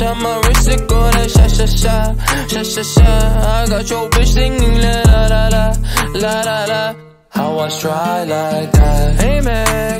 shot my wrist, it go like sha sha sha, sha sha sha. I got your bitch singing la la la la, la la. How I try like that? Amex, no